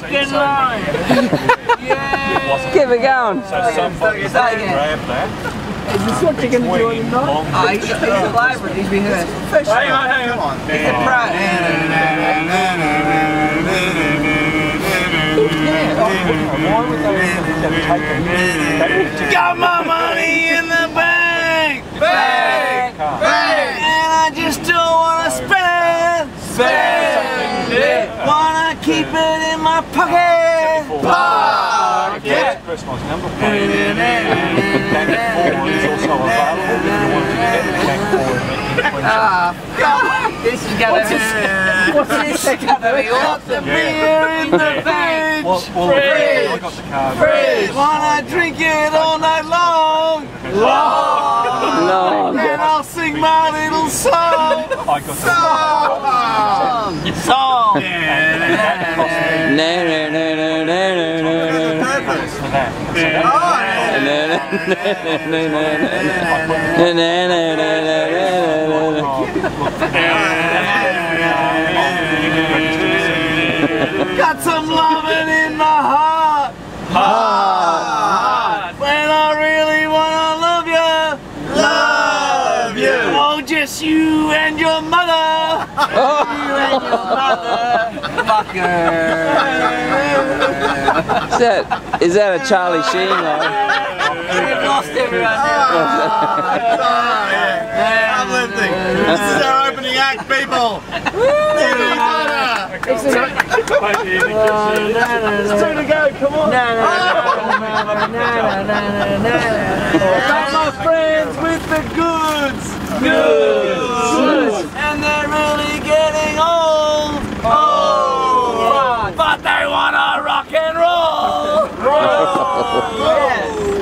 fucking line. yeah. Keep it going. So somebody Is that again? grab that. Is this what you're going to do Swing tonight? long Oh, he's, he's a library. He's rehearsed. Hang on, hang on. He's a pro. Why would they have taken that Got my money in the bank. Bank. Bank. And I just don't want to spend it. Spend it. Wanna keep it in my pocket. Pocket. personalised number plate? Bank forward is also available if you want to get the bank forward. Ah, God. This is gonna be. What's this? This is gonna be awesome. Beer in the bench. Well, well, I got the card. Fridge. Wanna drink it all night long. Long. Long. And I'll sing my little song. I got the Song. Song. that cost me No, no, no, no, no, no, no, no. for that. So that Got some loving in my heart. Heart. When I really wanna love you. Love you. Oh, just you and your mother. you and your mother. Fucker. Is that, is that a Charlie Sheen line? We've lost everyone ah, ah, Uplifting. This is our opening act, people. It's two to go, come on. No, no, no, no, no, no, no, no. Got my friends with the goods. Goods. And they're really Yeah.